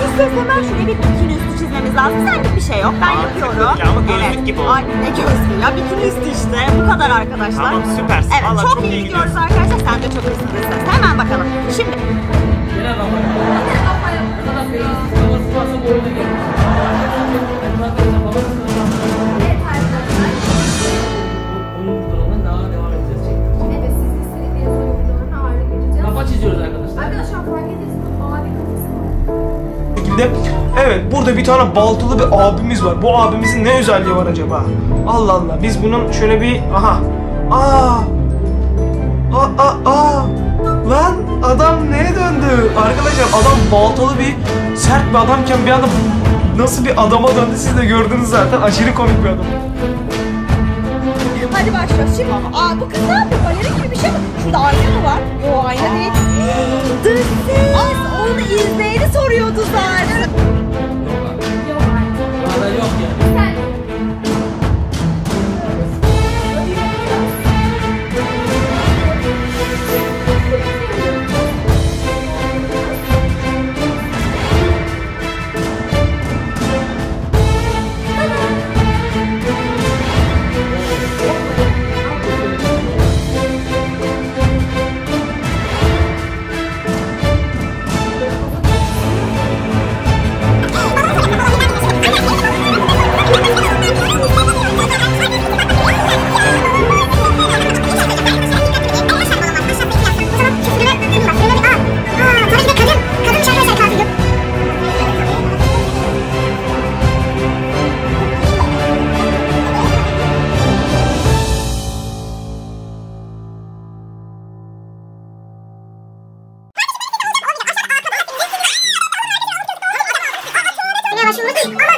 kız hemen şuraya bir bikini üstü çizmemiz lazım. Senlik bir şey yok. Ben Aa, yapıyorum. ya ama gözlük gibi oldu. Ay ne gözlüğü ya bikini üstü işte. Bu kadar arkadaşlar. Tamam, süpersin. Evet Vallahi çok, çok iyi iyi gidiyoruz arkadaşlar. Sen de çok Dizles. Hemen bakalım. Şimdi Genel kafa. Ne kadar şekilde. Evet burada bir tane baltalı bir abimiz var. Bu abimizin ne özelliği var acaba? Allah Allah biz bunun şöyle bir aha. Aa. Aa aa aa. Lan adam neye döndü? Arkadaşlar adam baltalı bir sert bir adamken bir anda nasıl bir adama döndü siz de gördünüz zaten. Aşırı komik bir adam. hadi başlıyoruz. Şimdi aa bu kız ne yapıyor? Balerin gibi bir şey mi? Şurada ayna mı var? Yo আমার